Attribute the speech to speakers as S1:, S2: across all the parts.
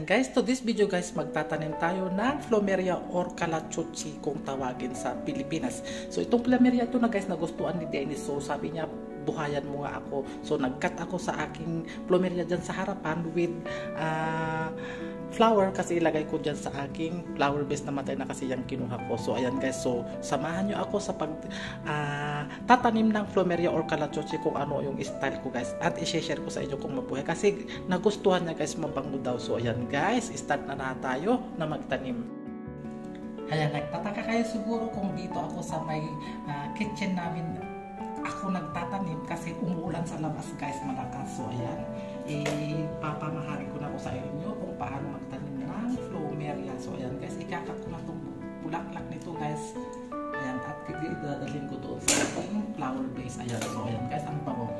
S1: Ayan guys, to this video guys, magtatanim tayo ng Flomeria or Calachuchi kung tawagin sa Pilipinas. So itong Flomeria ito na guys, nagustuhan ni Dennis. So sabi niya, buhayan mo nga ako. So nagkat ako sa aking Flomeria dyan sa harapan with uh, flower kasi ilagay ko dyan sa aking flower base na matay na kasi yung kinuha ko. So ayan guys, so samahan nyo ako sa pag uh, tatanim ng Flomeria or Calachoche kung ano yung style ko guys. At i-share ko sa inyo kung mabuhay kasi nagustuhan niya guys mabango daw. So ayan guys, start na na tayo na magtanim. Ayan, nagtataka kayo siguro kung dito ako sa may uh, kitchen namin ako nagtatanim kasi umuulan sa labas guys malakas. So ayan, ipapamahagi ko na ko sa inyo kung paano magtanim ng Flomeria. So ayan guys, ikakat ko na itong bulaklak nito guys. Ayan, at dadalhin ko doon sa ating flower base. Ayan, so ayan guys, ang bango.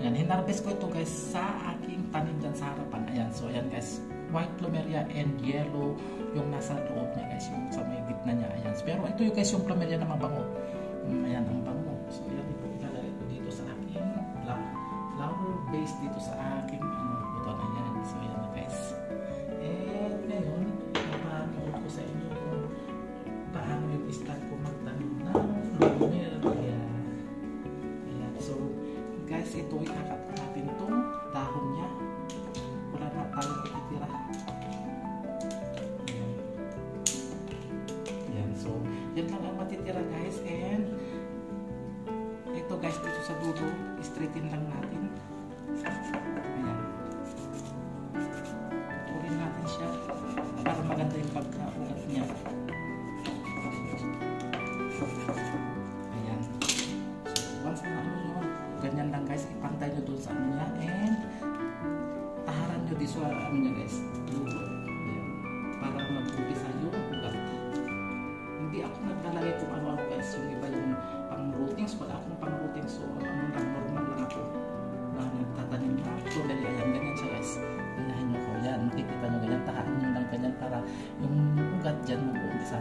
S1: Ayan, hinarvest ko ito guys sa aking tanim dyan sa harapan. Ayan, so ayan guys, white plumeria and yellow yung nasa loob niya guys, yung sa may gitna niya. Ayan, pero ito yung guys, yung plumeria na mabango. Base dito sa aking ano, buto na yan. So ayan guys. And ngayon, papaanood ko sa inyo kung paano yung start ko magtanim ng plumeria. Ayan, so guys, ito ikakat natin itong dahon niya. Wala na tayong ititira. Ayan. Ayan, so yan lang ang matitira guys. And ito guys, dito sa dulo, straighten lang natin. Ayan. So, once na ano nyo, ganyan lang guys, ipantay nyo sa ano niya and taharan nyo sa ano niya guys,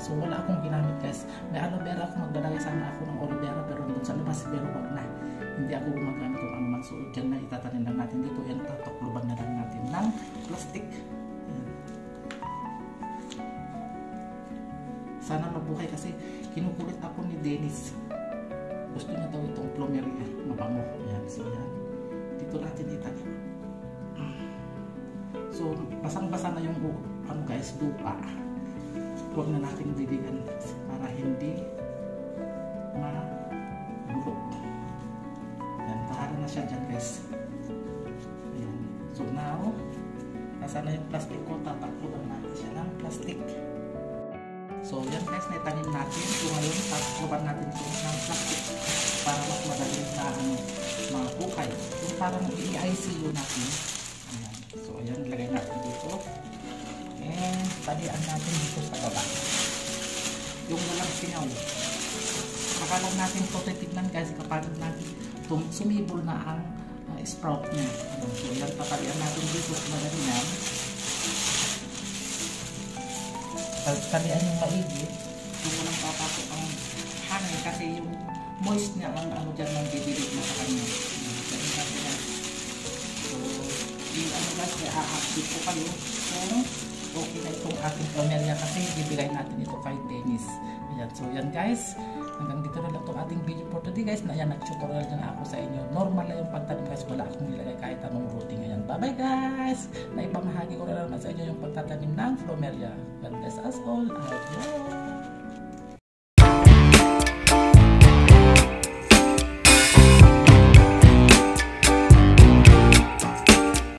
S1: So wala akong ginamit guys, may aloe vera ako, maglalagay sana ako ng aloe vera, pero doon sa labas, pero wag na. Hindi ako gumagamit kung ano man, so dyan na itatanim lang natin. Dito, yan, tatakluban na lang natin ng plastic. Sana mabuhay kasi kinukulit ako ni Dennis. Gusto niya daw itong plumeria mabango. Yan so yan dito natin itanim. So basang basa na yung ano guys lupa huwag na natin didigan para hindi mabulok yan tahara na siya dyan guys ayan so now nasa na yung plastic ko tatakbo lang natin siya ng plastic So, yan guys, naitanim natin. So, ngayon, tatakloban natin ito ng plastic para mas madali na ano, mahukay. Yung parang i-ICU natin. Ayan. So, ayan, ilagay natin dito. Talian natin dito sa baba. Yung walang singaw. Akalang natin ito titignan guys kapag natin sumibol na ang uh, sprout niya. So, ayan, tatalian natin dito sa madali na. talian yung maigi kung walang papasok ang hangin kasi yung moist niya ang ano dyan ng bibilig na sa kanya yan so yung ano guys i-update ko kayo kung okay na itong ating plumeria kasi bibigay natin ito kay Dennis. Ayan so yan guys. Hanggang dito na lang itong ating video for today guys. Na yan nag-tutorial na ako sa inyo. Normal na yung pagtanim guys. Wala akong nilagay kahit anong routing ayan bye bye guys! Na ipamahagi ko na lang sa inyo yung pagtatanim ng Flomeria God bless us all. Adios